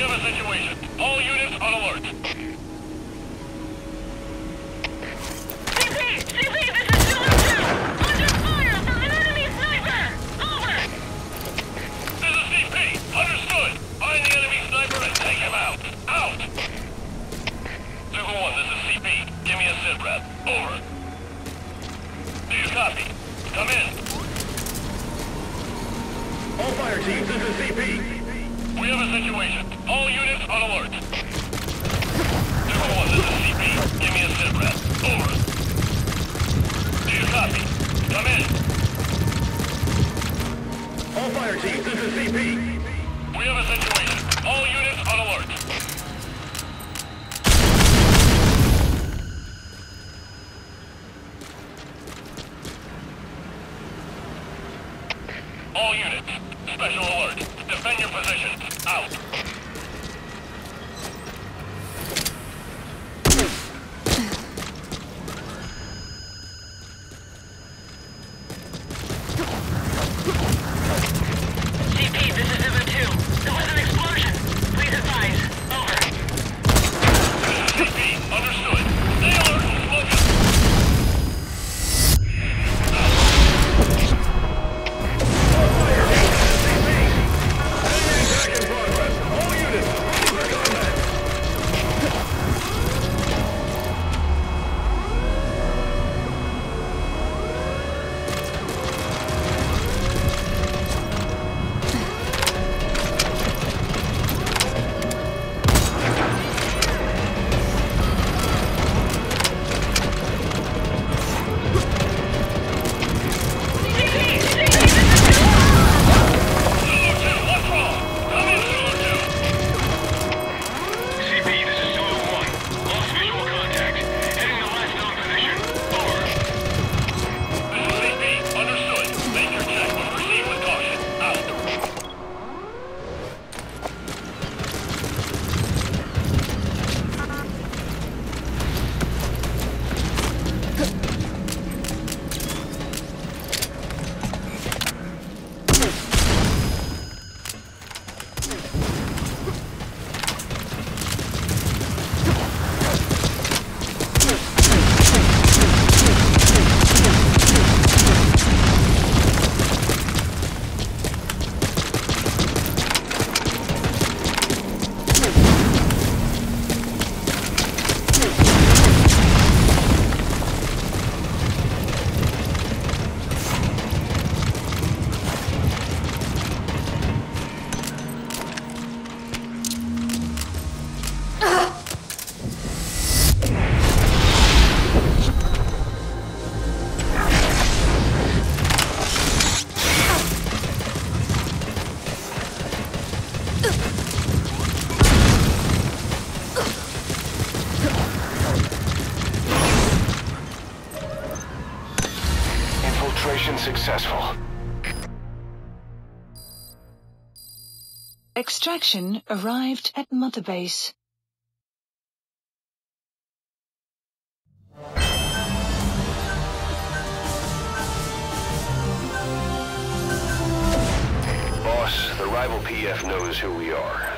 Have a situation. All units on alert. CP! CP! This is Under fire from an enemy sniper! Over! This is CP! Understood! Find the enemy sniper and take him out! Out! Zulu 1, this is CP. Give me a. Over. Do you copy? Come in. All fire teams, this is CP. We have a situation. All units on alert. Zero one, this is CP. Give me a sit rep. Over. Do you copy? Come in. All fire teams, this is CP. We have a situation. All units on alert. All units. Special alert. Defend your positions. Out. Infiltration successful. Extraction arrived at Mother Base. Boss, the rival PF knows who we are.